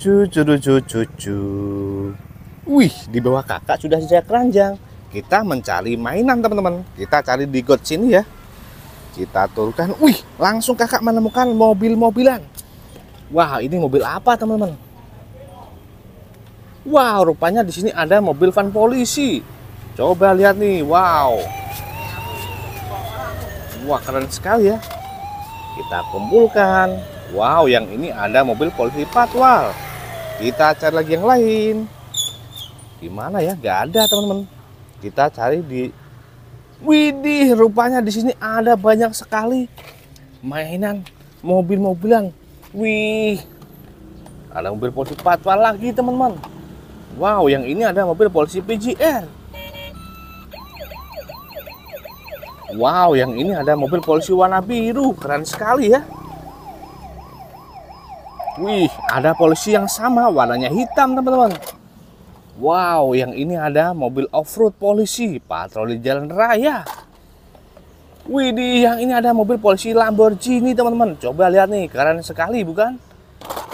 Cucu, cucu, cucu. Wih, di bawah kakak sudah sejak keranjang. Kita mencari mainan teman-teman. Kita cari di got sini ya. Kita turunkan. Wih, langsung kakak menemukan mobil-mobilan. Wah, ini mobil apa teman-teman? Wow, rupanya di sini ada mobil van polisi. Coba lihat nih, wow. Wah, keren sekali ya. Kita kumpulkan. Wow, yang ini ada mobil polisi patwal. Kita cari lagi yang lain. Di mana ya? Gak ada, teman-teman. Kita cari di Widih, rupanya di sini ada banyak sekali mainan mobil-mobilan. Wih, ada mobil polisi patwal lagi, teman-teman. Wow, yang ini ada mobil polisi PJR. Wow, yang ini ada mobil polisi warna biru. Keren sekali ya. Wih, ada polisi yang sama, warnanya hitam, teman-teman. Wow, yang ini ada mobil off-road polisi, patroli jalan raya. Wih, di yang ini ada mobil polisi Lamborghini, teman-teman. Coba lihat nih, keren sekali, bukan?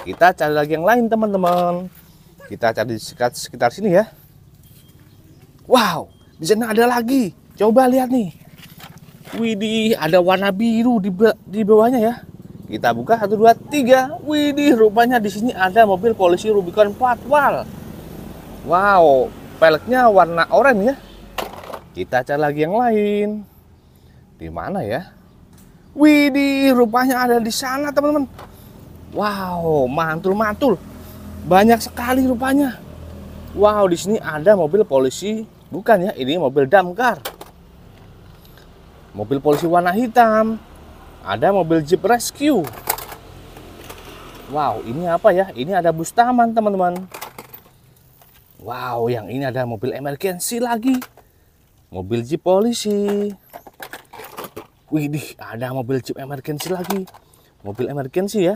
Kita cari lagi yang lain, teman-teman. Kita cari di sekitar, sekitar sini ya. Wow, di sana ada lagi. Coba lihat nih. Widih, ada warna biru di, di bawahnya ya. Kita buka satu dua tiga. Widih, rupanya di sini ada mobil polisi Rubicon Patwal. Wow, peleknya warna oranye ya. Kita cari lagi yang lain. Di mana ya? Widih, rupanya ada di sana teman-teman. Wow, mantul-mantul. Banyak sekali rupanya. Wow, di sini ada mobil polisi. Bukan ya, ini mobil damkar. Mobil polisi warna hitam. Ada mobil Jeep Rescue. Wow, ini apa ya? Ini ada bus taman, teman-teman. Wow, yang ini ada mobil emergency lagi. Mobil Jeep polisi. Widih, ada mobil Jeep emergency lagi. Mobil emergency ya.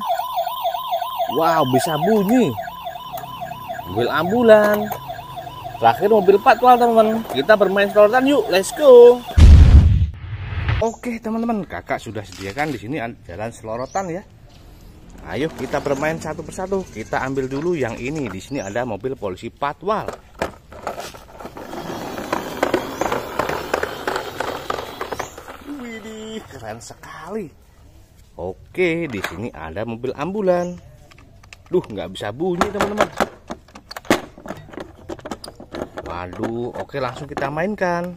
Wow, bisa bunyi mobil ambulan terakhir mobil patwal teman-teman kita bermain selorotan yuk let's go oke teman-teman kakak sudah sediakan di sini jalan selorotan ya. Ayo kita bermain satu persatu. Kita ambil dulu yang ini. Di sini ada mobil polisi patwal. Widih, keren sekali. Oke di sini ada mobil ambulan. Duh, nggak bisa bunyi teman-teman. Waduh, oke langsung kita mainkan.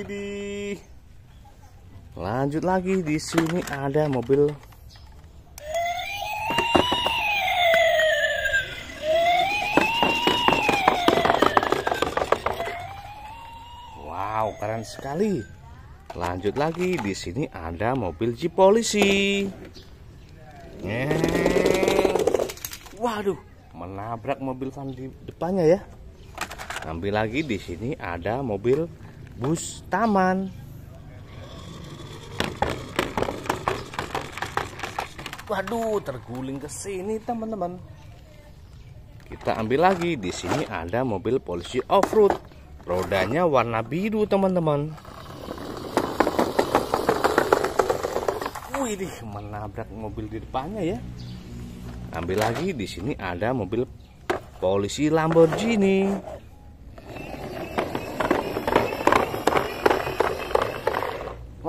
Widih. Lanjut lagi di sini ada mobil Wow, keren sekali. Lanjut lagi di sini ada mobil jeep polisi. Waduh, menabrak mobil van di depannya ya. Ambil lagi di sini ada mobil bus taman. Waduh, terguling ke sini teman-teman. Kita ambil lagi di sini ada mobil polisi off-road. Rodanya warna biru teman-teman. Wih, menabrak mobil di depannya ya ambil lagi di sini ada mobil polisi Lamborghini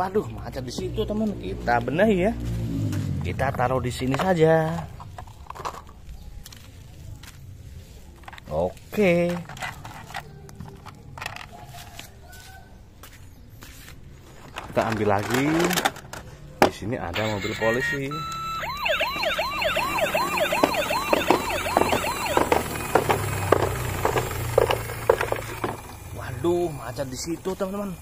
waduh macet di situ teman. Kita benahi ya. Kita taruh di sini saja. Oke. Kita ambil lagi. Di sini ada mobil polisi. Aduh, macet di situ, teman-teman.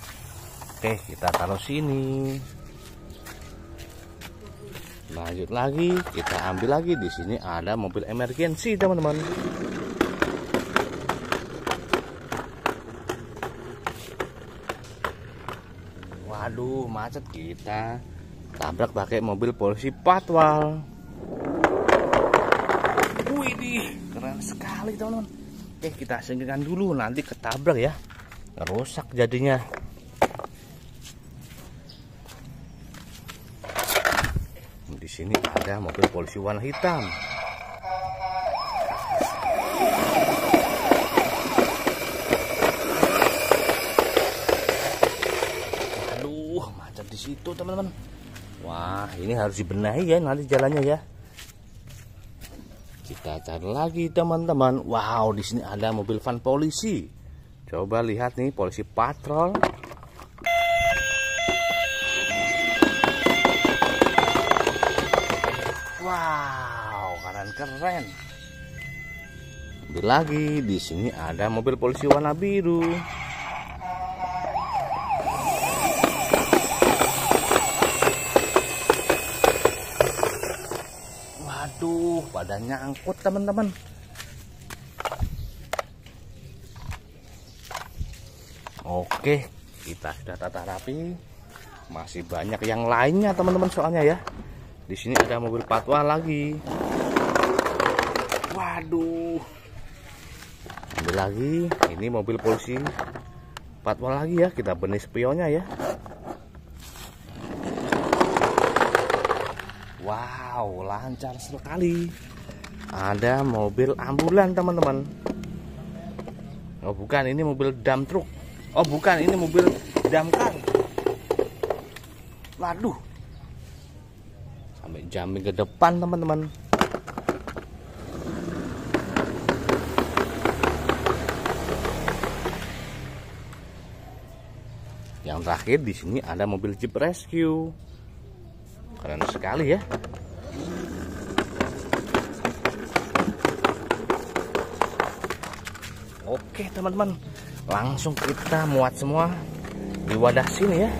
Oke, kita taruh sini. Lanjut lagi, kita ambil lagi di sini ada mobil emergency, teman-teman. Waduh, macet kita. Tabrak pakai mobil polisi patwal. Wih, keren sekali, teman-teman. Oke, kita singkirkan dulu nanti ketabrak ya rusak jadinya di sini ada mobil polisi warna hitam. Aduh, macet di situ teman-teman. Wah, ini harus dibenahi ya nanti jalannya ya. Kita cari lagi teman-teman. Wow, di sini ada mobil van polisi. Coba lihat nih, polisi patrol. Wow, keren-keren. Ambil lagi, di sini ada mobil polisi warna biru. Waduh, pada nyangkut teman-teman. Oke, kita sudah tata rapi. Masih banyak yang lainnya teman-teman soalnya ya. Di sini ada mobil patwa lagi. Waduh. Ambil lagi, ini mobil polisi patwa lagi ya. Kita benih spionnya ya. Wow, lancar sekali. Ada mobil ambulan, teman-teman. Oh, bukan, ini mobil dump truck. Oh, bukan, ini mobil damkar. Waduh. Sampai jumping ke depan, teman-teman. Yang terakhir di sini ada mobil Jeep Rescue. Keren sekali ya. Oke teman-teman, langsung kita muat semua di wadah sini ya.